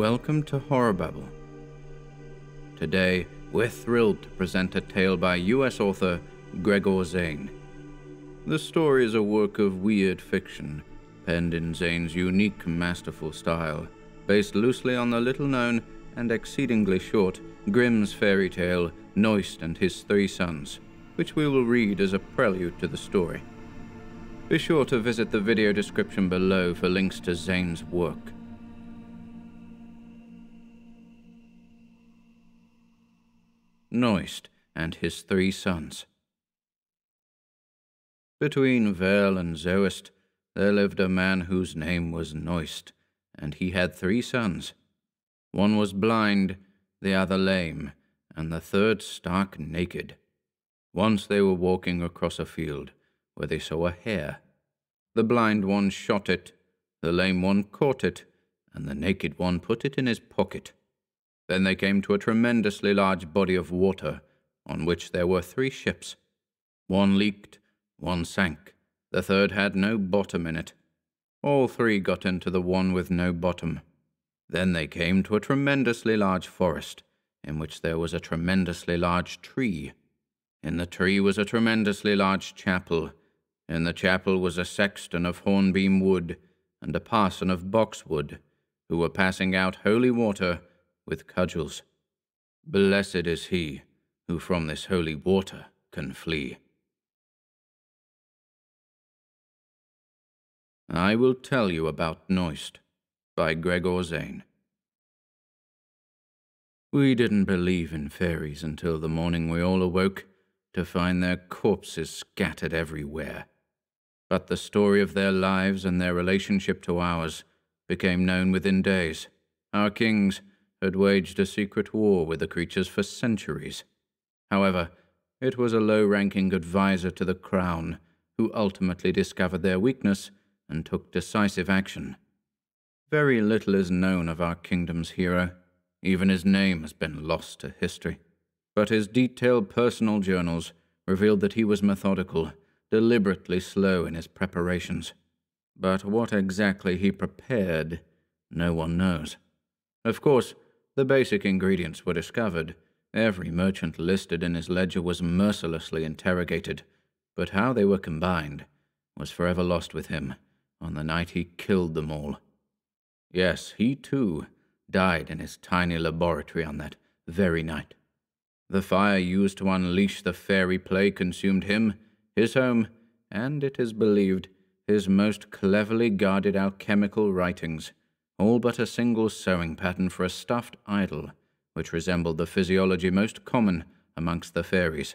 Welcome to HorrorBabble. Today, we're thrilled to present a tale by U.S. author Gregor Xane. The story is a work of weird fiction, penned in Xane's unique, masterful style, based loosely on the little known and exceedingly short Grimm's fairy tale Knoist and His Three Sons, which we will read as a prelude to the story. Be sure to visit the video description below for links to Xane's work. Knoist and his three sons. Between Vale and Zoist there lived a man whose name was Knoist, and he had three sons. One was blind, the other lame, and the third stark naked. Once they were walking across a field, where they saw a hare. The blind one shot it, the lame one caught it, and the naked one put it in his pocket. Then they came to a tremendously large body of water, on which there were three ships. One leaked, one sank, the third had no bottom in it. All three got into the one with no bottom. Then they came to a tremendously large forest, in which there was a tremendously large tree. In the tree was a tremendously large chapel. In the chapel was a sexton of hornbeam wood, and a parson of boxwood, who were passing out holy water with cudgels. Blessed is he who from this holy water can flee. I will tell you about Knoist by Gregor Xane. We didn't believe in fairies until the morning we all awoke to find their corpses scattered everywhere. But the story of their lives and their relationship to ours became known within days. Our kings had waged a secret war with the creatures for centuries. However, it was a low ranking adviser to the crown who ultimately discovered their weakness and took decisive action. Very little is known of our kingdom's hero. Even his name has been lost to history. But his detailed personal journals revealed that he was methodical, deliberately slow in his preparations. But what exactly he prepared, no one knows. Of course, the basic ingredients were discovered. Every merchant listed in his ledger was mercilessly interrogated, but how they were combined was forever lost with him on the night he killed them all. Yes, he too died in his tiny laboratory on that very night. The fire used to unleash the fairy play consumed him, his home, and, it is believed, his most cleverly guarded alchemical writings all but a single sewing pattern for a stuffed idol, which resembled the physiology most common amongst the fairies.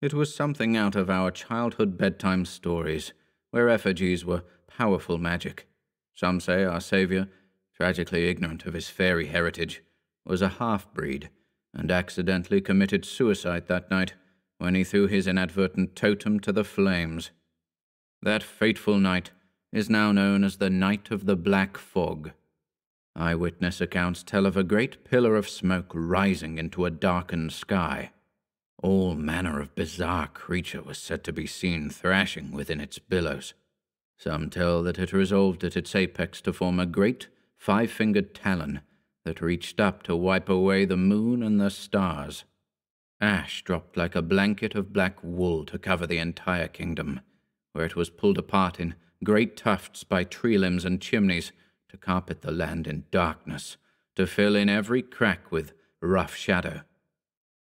It was something out of our childhood bedtime stories, where effigies were powerful magic. Some say our saviour, tragically ignorant of his fairy heritage, was a half breed and accidentally committed suicide that night when he threw his inadvertent totem to the flames. That fateful night is now known as the Night of the Black Fog. Eyewitness accounts tell of a great pillar of smoke rising into a darkened sky. All manner of bizarre creature was said to be seen thrashing within its billows. Some tell that it resolved at its apex to form a great five fingered talon that reached up to wipe away the moon and the stars. Ash dropped like a blanket of black wool to cover the entire kingdom, where it was pulled apart in great tufts by tree limbs and chimneys to carpet the land in darkness, to fill in every crack with rough shadow.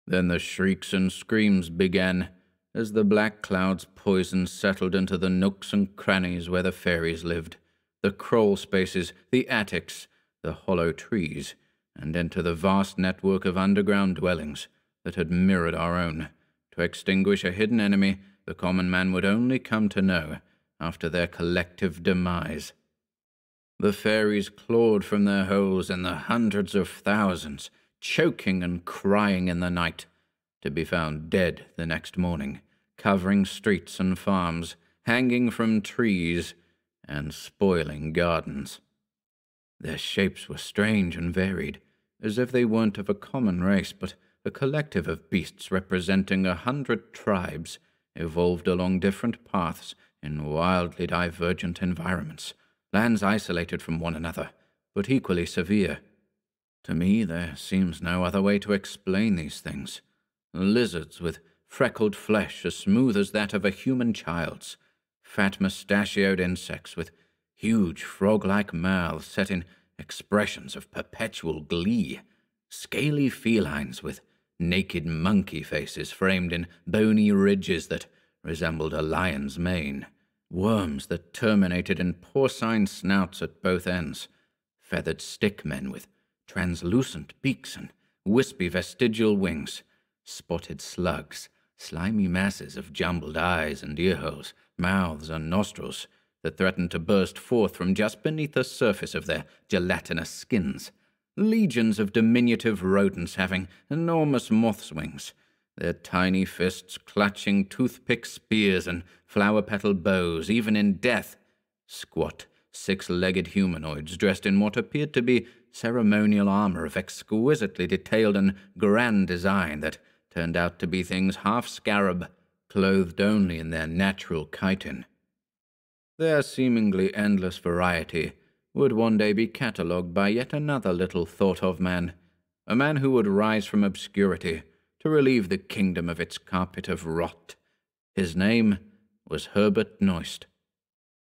Then the shrieks and screams began as the black cloud's poison settled into the nooks and crannies where the fairies lived, the crawl spaces, the attics, the hollow trees, and into the vast network of underground dwellings that had mirrored our own, to extinguish a hidden enemy the common man would only come to know after their collective demise. The fairies clawed from their holes in the hundreds of thousands, choking and crying in the night, to be found dead the next morning, covering streets and farms, hanging from trees, and spoiling gardens. Their shapes were strange and varied, as if they weren't of a common race, but a collective of beasts representing a hundred tribes, evolved along different paths in wildly divergent environments, lands isolated from one another, but equally severe. To me, there seems no other way to explain these things. Lizards with freckled flesh as smooth as that of a human child's, fat mustachioed insects with huge frog like mouths set in expressions of perpetual glee, scaly felines with naked monkey faces framed in bony ridges that resembled a lion's mane, worms that terminated in porcine snouts at both ends, feathered stickmen with translucent beaks and wispy vestigial wings, spotted slugs, slimy masses of jumbled eyes and earholes, mouths and nostrils that threatened to burst forth from just beneath the surface of their gelatinous skins, legions of diminutive rodents having enormous moth's wings, their tiny fists clutching toothpick spears and flower petal bows, even in death, squat, six legged humanoids dressed in what appeared to be ceremonial armor of exquisitely detailed and grand design that turned out to be things half scarab, clothed only in their natural chitin. Their seemingly endless variety would one day be catalogued by yet another little thought of man, a man who would rise from obscurity to relieve the kingdom of its carpet of rot. His name was Herbert Knoist.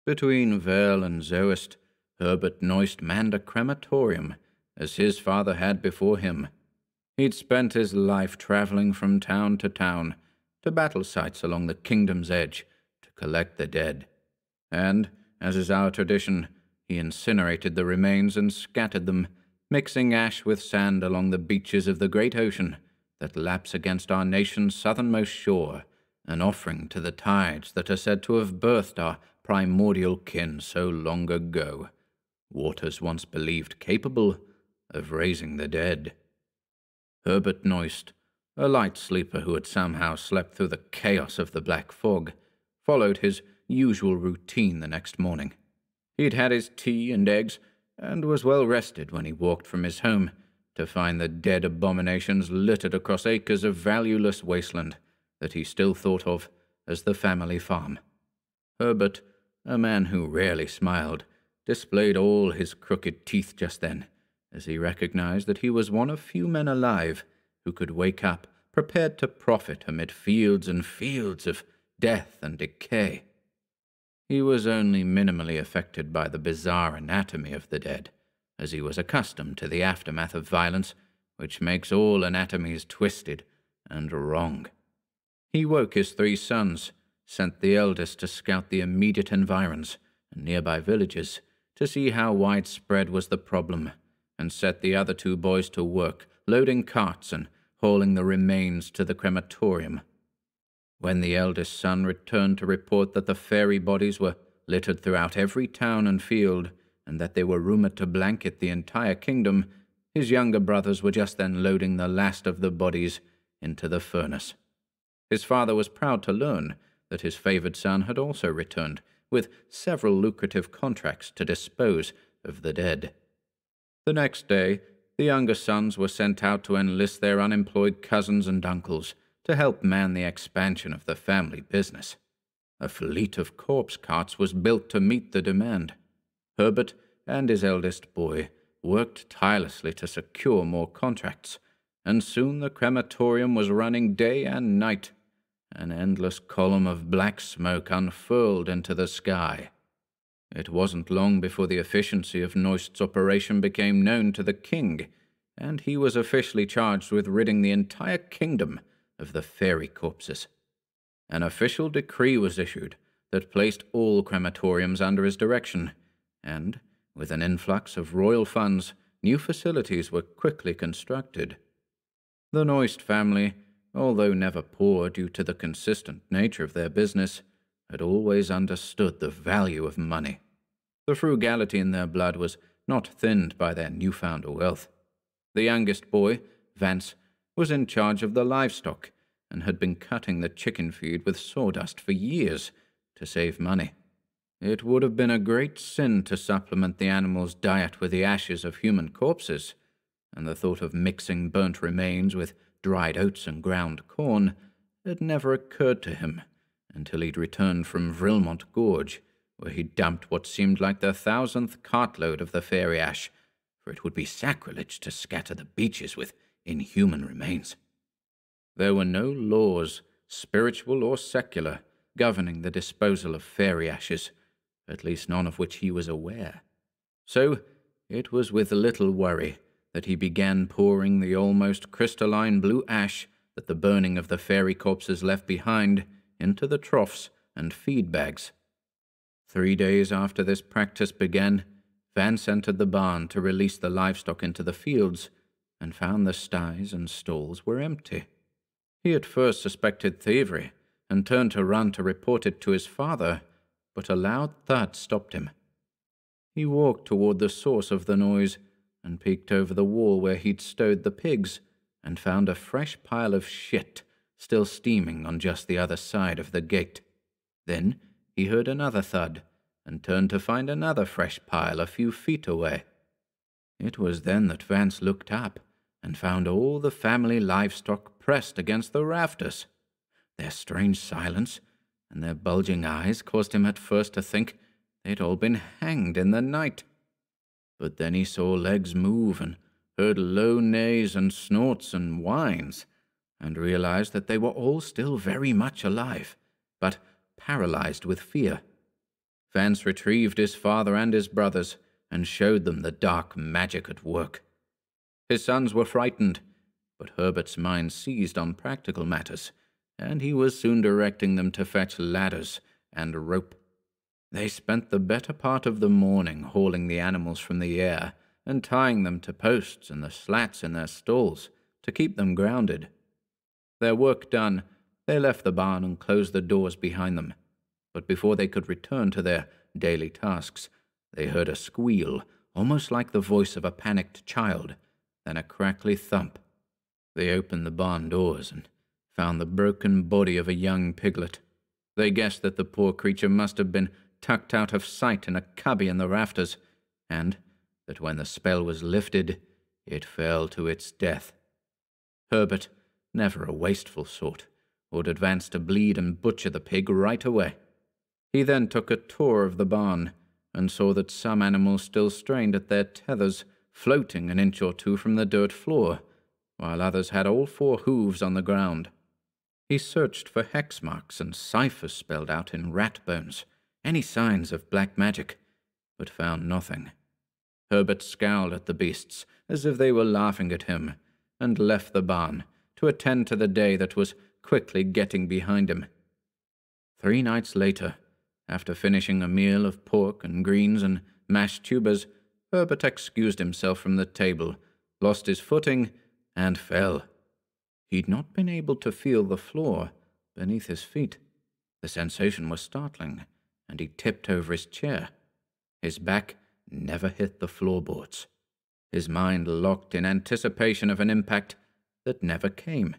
Between Vale and Zoist, Herbert Knoist manned a crematorium, as his father had before him. He'd spent his life traveling from town to town, to battle sites along the kingdom's edge, to collect the dead. And, as is our tradition, he incinerated the remains and scattered them, mixing ash with sand along the beaches of the great ocean that laps against our nation's southernmost shore, an offering to the tides that are said to have birthed our primordial kin so long ago waters once believed capable of raising the dead. Herbert Knoist, a light sleeper who had somehow slept through the chaos of the black fog, followed his usual routine the next morning. He'd had his tea and eggs, and was well rested when he walked from his home to find the dead abominations littered across acres of valueless wasteland that he still thought of as the family farm. Herbert, a man who rarely smiled, displayed all his crooked teeth just then, as he recognized that he was one of few men alive who could wake up prepared to profit amid fields and fields of death and decay. He was only minimally affected by the bizarre anatomy of the dead, as he was accustomed to the aftermath of violence, which makes all anatomies twisted and wrong. He woke his three sons, sent the eldest to scout the immediate environs and nearby villages, to see how widespread was the problem, and set the other two boys to work, loading carts and hauling the remains to the crematorium. When the eldest son returned to report that the fairy bodies were littered throughout every town and field, and that they were rumored to blanket the entire kingdom, his younger brothers were just then loading the last of the bodies into the furnace. His father was proud to learn that his favored son had also returned, with several lucrative contracts to dispose of the dead. The next day, the younger sons were sent out to enlist their unemployed cousins and uncles to help man the expansion of the family business. A fleet of corpse carts was built to meet the demand. Herbert and his eldest boy worked tirelessly to secure more contracts, and soon the crematorium was running day and night an endless column of black smoke unfurled into the sky. It wasn't long before the efficiency of Knoist's operation became known to the king, and he was officially charged with ridding the entire kingdom of the fairy corpses. An official decree was issued that placed all crematoriums under his direction, and, with an influx of royal funds, new facilities were quickly constructed. The Knoist family although never poor due to the consistent nature of their business, had always understood the value of money. The frugality in their blood was not thinned by their newfound wealth. The youngest boy, Vance, was in charge of the livestock and had been cutting the chicken feed with sawdust for years to save money. It would have been a great sin to supplement the animal's diet with the ashes of human corpses, and the thought of mixing burnt remains with dried oats and ground corn, had never occurred to him until he'd returned from Vrilmont Gorge, where he dumped what seemed like the thousandth cartload of the fairy ash, for it would be sacrilege to scatter the beaches with inhuman remains. There were no laws, spiritual or secular, governing the disposal of fairy ashes, at least none of which he was aware. So it was with little worry that he began pouring the almost crystalline blue ash that the burning of the fairy corpses left behind into the troughs and feed bags. Three days after this practice began, Vance entered the barn to release the livestock into the fields and found the sties and stalls were empty. He at first suspected thievery and turned to run to report it to his father, but a loud thud stopped him. He walked toward the source of the noise and peeked over the wall where he'd stowed the pigs and found a fresh pile of shit still steaming on just the other side of the gate. Then he heard another thud and turned to find another fresh pile a few feet away. It was then that Vance looked up and found all the family livestock pressed against the rafters. Their strange silence and their bulging eyes caused him at first to think they'd all been hanged in the night. But then he saw legs move and heard low neighs and snorts and whines, and realized that they were all still very much alive, but paralyzed with fear. Vance retrieved his father and his brothers and showed them the dark magic at work. His sons were frightened, but Herbert's mind seized on practical matters, and he was soon directing them to fetch ladders and rope. They spent the better part of the morning hauling the animals from the air and tying them to posts and the slats in their stalls to keep them grounded. Their work done, they left the barn and closed the doors behind them but before they could return to their daily tasks, they heard a squeal, almost like the voice of a panicked child, then a crackly thump. They opened the barn doors and found the broken body of a young piglet. They guessed that the poor creature must have been tucked out of sight in a cubby in the rafters, and that when the spell was lifted, it fell to its death. Herbert, never a wasteful sort, would advance to bleed and butcher the pig right away. He then took a tour of the barn and saw that some animals still strained at their tethers, floating an inch or two from the dirt floor, while others had all four hooves on the ground. He searched for hex marks and ciphers spelled out in rat bones, any signs of black magic, but found nothing. Herbert scowled at the beasts as if they were laughing at him, and left the barn to attend to the day that was quickly getting behind him. Three nights later, after finishing a meal of pork and greens and mashed tubers, Herbert excused himself from the table, lost his footing, and fell. He'd not been able to feel the floor beneath his feet. The sensation was startling, and he tipped over his chair. His back never hit the floorboards. His mind locked in anticipation of an impact that never came.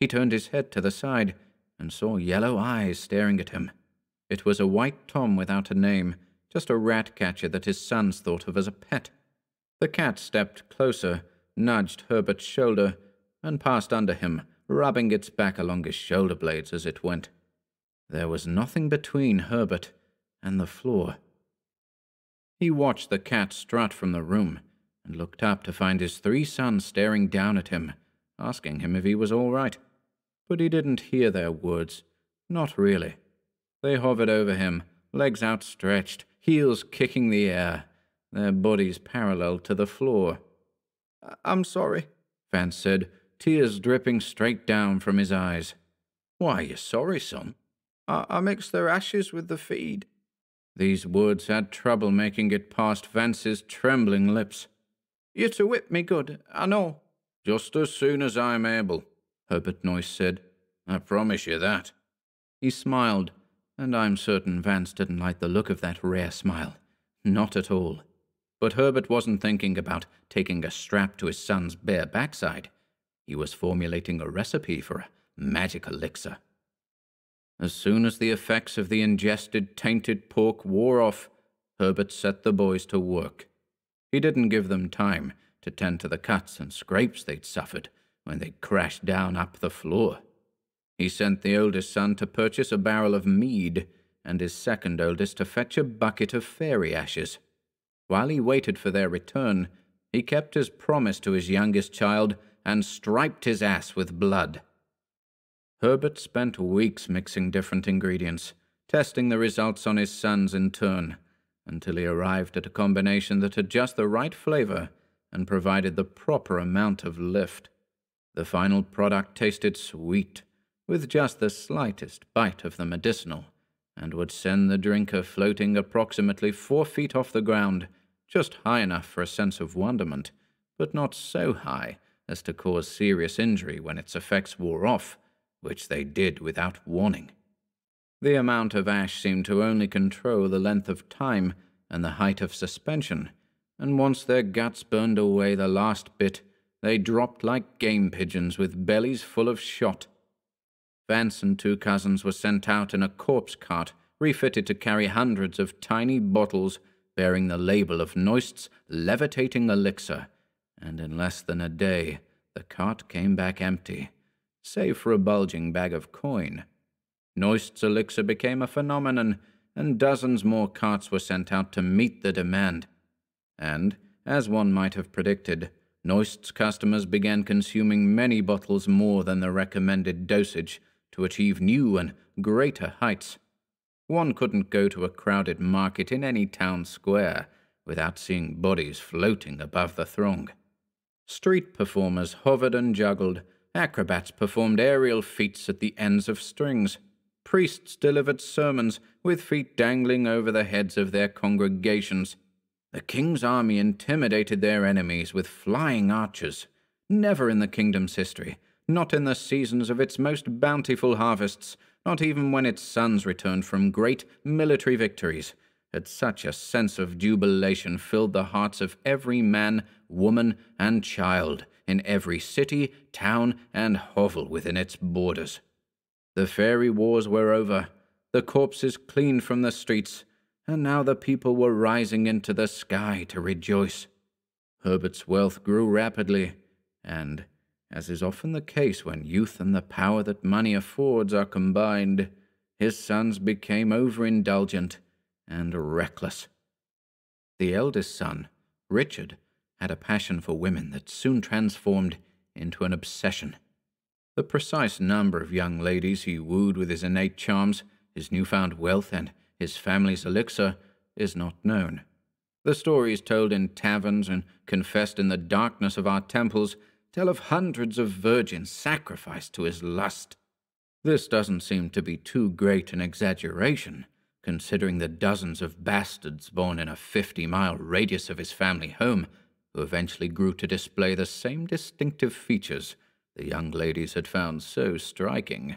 He turned his head to the side and saw yellow eyes staring at him. It was a white Tom without a name, just a rat catcher that his sons thought of as a pet. The cat stepped closer, nudged Herbert's shoulder, and passed under him, rubbing its back along his shoulder blades as it went. There was nothing between Herbert and the floor. He watched the cat strut from the room and looked up to find his three sons staring down at him, asking him if he was all right. But he didn't hear their words. Not really. They hovered over him, legs outstretched, heels kicking the air, their bodies parallel to the floor. I'm sorry, Vance said, tears dripping straight down from his eyes. Why you're sorry, son? I, I mixed their ashes with the feed. These words had trouble making it past Vance's trembling lips. You're to whip me good, I know. Just as soon as I'm able, Herbert Knoist said. I promise you that. He smiled, and I'm certain Vance didn't like the look of that rare smile. Not at all. But Herbert wasn't thinking about taking a strap to his son's bare backside. He was formulating a recipe for a magic elixir. As soon as the effects of the ingested tainted pork wore off, Herbert set the boys to work. He didn't give them time to tend to the cuts and scrapes they'd suffered when they crashed down up the floor. He sent the oldest son to purchase a barrel of mead, and his second oldest to fetch a bucket of fairy ashes. While he waited for their return, he kept his promise to his youngest child and striped his ass with blood. Herbert spent weeks mixing different ingredients, testing the results on his sons in turn, until he arrived at a combination that had just the right flavor and provided the proper amount of lift. The final product tasted sweet, with just the slightest bite of the medicinal, and would send the drinker floating approximately four feet off the ground, just high enough for a sense of wonderment, but not so high as to cause serious injury when its effects wore off which they did without warning. The amount of ash seemed to only control the length of time and the height of suspension, and once their guts burned away the last bit, they dropped like game pigeons with bellies full of shot. Vance and two cousins were sent out in a corpse cart refitted to carry hundreds of tiny bottles bearing the label of Knoist's levitating elixir, and in less than a day the cart came back empty save for a bulging bag of coin. Knoist's elixir became a phenomenon, and dozens more carts were sent out to meet the demand. And, as one might have predicted, Knoist's customers began consuming many bottles more than the recommended dosage to achieve new and greater heights. One couldn't go to a crowded market in any town square without seeing bodies floating above the throng. Street performers hovered and juggled, Acrobats performed aerial feats at the ends of strings. Priests delivered sermons with feet dangling over the heads of their congregations. The king's army intimidated their enemies with flying archers. Never in the kingdom's history, not in the seasons of its most bountiful harvests, not even when its sons returned from great military victories, had such a sense of jubilation filled the hearts of every man, woman, and child in every city, town, and hovel within its borders. The fairy wars were over, the corpses cleaned from the streets, and now the people were rising into the sky to rejoice. Herbert's wealth grew rapidly, and, as is often the case when youth and the power that money affords are combined, his sons became overindulgent and reckless. The eldest son, Richard, had a passion for women that soon transformed into an obsession. The precise number of young ladies he wooed with his innate charms, his newfound wealth, and his family's elixir is not known. The stories told in taverns and confessed in the darkness of our temples tell of hundreds of virgins sacrificed to his lust. This doesn't seem to be too great an exaggeration, considering the dozens of bastards born in a fifty mile radius of his family home who eventually grew to display the same distinctive features the young ladies had found so striking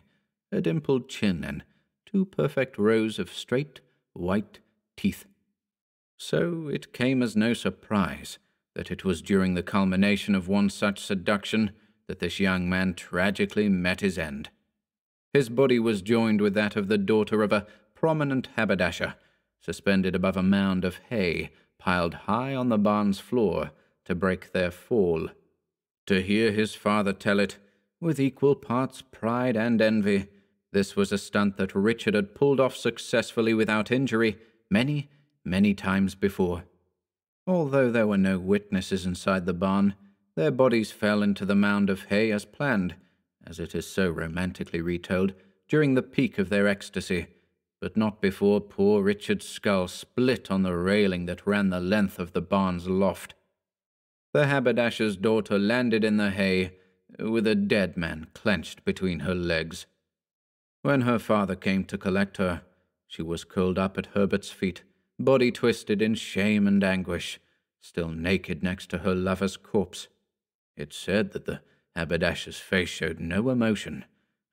a dimpled chin and two perfect rows of straight, white teeth. So it came as no surprise that it was during the culmination of one such seduction that this young man tragically met his end. His body was joined with that of the daughter of a prominent haberdasher, suspended above a mound of hay piled high on the barn's floor to break their fall. To hear his father tell it, with equal parts pride and envy, this was a stunt that Richard had pulled off successfully without injury many, many times before. Although there were no witnesses inside the barn, their bodies fell into the mound of hay as planned, as it is so romantically retold, during the peak of their ecstasy, but not before poor Richard's skull split on the railing that ran the length of the barn's loft. The haberdasher's daughter landed in the hay with a dead man clenched between her legs. When her father came to collect her, she was curled up at Herbert's feet, body twisted in shame and anguish, still naked next to her lover's corpse. It said that the haberdasher's face showed no emotion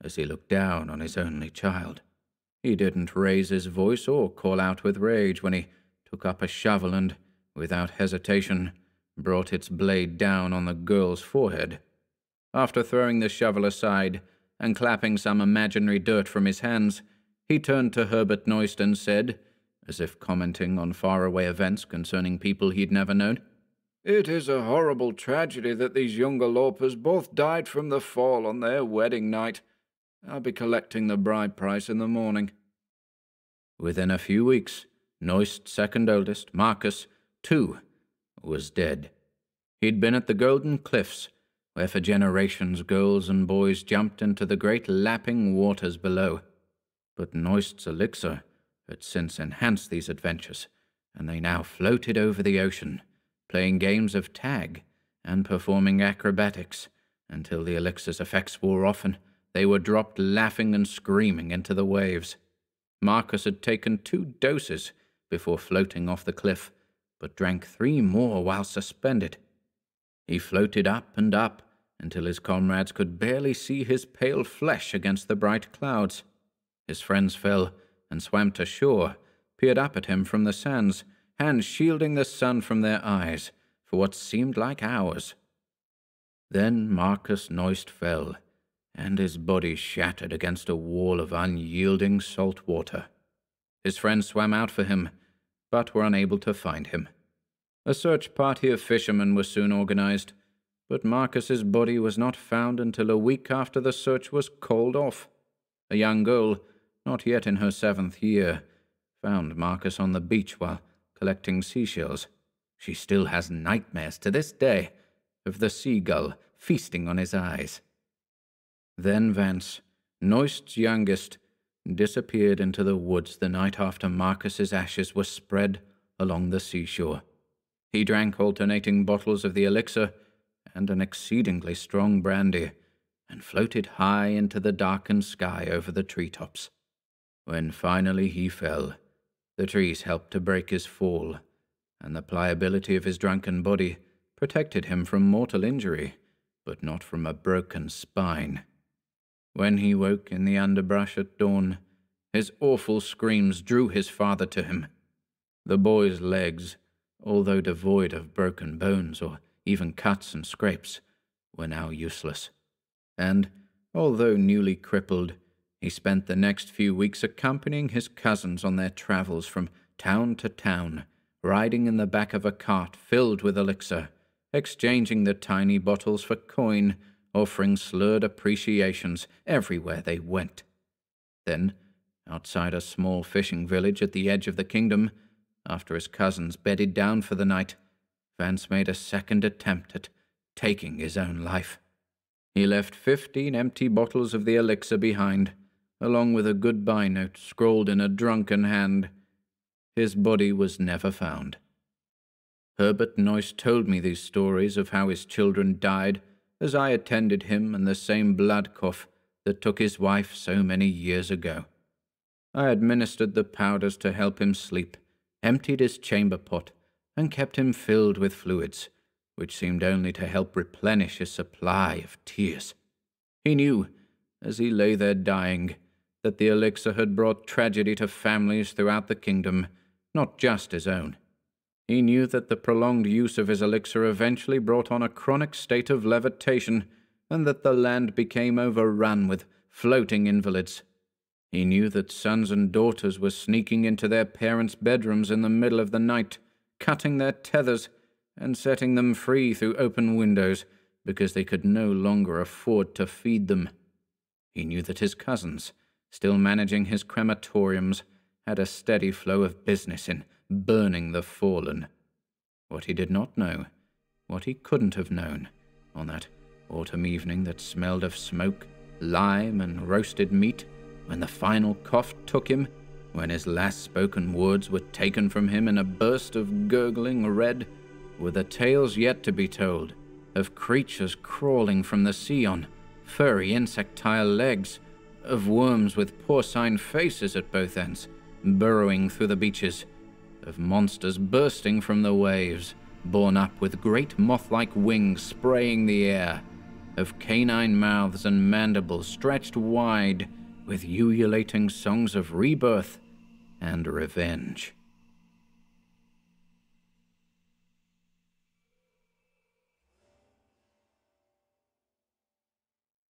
as he looked down on his only child. He didn't raise his voice or call out with rage when he took up a shovel and, without hesitation, brought its blade down on the girl's forehead. After throwing the shovel aside and clapping some imaginary dirt from his hands, he turned to Herbert Knoist and said, as if commenting on faraway events concerning people he'd never known, It is a horrible tragedy that these younger lopers both died from the fall on their wedding night. I'll be collecting the bride price in the morning. Within a few weeks, Knoist's second oldest, Marcus, too, was dead. He'd been at the Golden Cliffs, where for generations girls and boys jumped into the great lapping waters below. But Knoist's elixir had since enhanced these adventures, and they now floated over the ocean, playing games of tag and performing acrobatics until the elixir's effects wore off and they were dropped laughing and screaming into the waves. Marcus had taken two doses before floating off the cliff, but drank three more while suspended. He floated up and up until his comrades could barely see his pale flesh against the bright clouds. His friends fell and swam to shore, peered up at him from the sands, hands shielding the sun from their eyes for what seemed like hours. Then Marcus Knoist fell, and his body shattered against a wall of unyielding salt water. His friends swam out for him, but were unable to find him. A search party of fishermen was soon organized, but Marcus's body was not found until a week after the search was called off. A young girl, not yet in her seventh year, found Marcus on the beach while collecting seashells. She still has nightmares to this day of the seagull feasting on his eyes. Then Vance, Knoist's youngest, disappeared into the woods the night after Marcus's ashes were spread along the seashore. He drank alternating bottles of the elixir and an exceedingly strong brandy, and floated high into the darkened sky over the tree tops. When finally he fell, the trees helped to break his fall, and the pliability of his drunken body protected him from mortal injury, but not from a broken spine. When he woke in the underbrush at dawn, his awful screams drew his father to him. The boy's legs, although devoid of broken bones or even cuts and scrapes, were now useless. And, although newly crippled, he spent the next few weeks accompanying his cousins on their travels from town to town, riding in the back of a cart filled with elixir, exchanging the tiny bottles for coin, offering slurred appreciations everywhere they went. Then, outside a small fishing village at the edge of the kingdom, after his cousins bedded down for the night, Vance made a second attempt at taking his own life. He left fifteen empty bottles of the elixir behind, along with a goodbye note scrawled in a drunken hand. His body was never found. Herbert Knoist told me these stories of how his children died as I attended him in the same blood cough that took his wife so many years ago. I administered the powders to help him sleep, emptied his chamber pot, and kept him filled with fluids, which seemed only to help replenish his supply of tears. He knew, as he lay there dying, that the elixir had brought tragedy to families throughout the kingdom, not just his own. He knew that the prolonged use of his elixir eventually brought on a chronic state of levitation, and that the land became overrun with floating invalids. He knew that sons and daughters were sneaking into their parents' bedrooms in the middle of the night, cutting their tethers, and setting them free through open windows because they could no longer afford to feed them. He knew that his cousins, still managing his crematoriums, had a steady flow of business in burning the fallen. What he did not know, what he couldn't have known, on that autumn evening that smelled of smoke, lime, and roasted meat, when the final cough took him, when his last spoken words were taken from him in a burst of gurgling red, were the tales yet to be told of creatures crawling from the sea on furry insectile legs, of worms with porcine faces at both ends, burrowing through the beaches, of monsters bursting from the waves, borne up with great moth like wings spraying the air, of canine mouths and mandibles stretched wide with ululating songs of rebirth and revenge.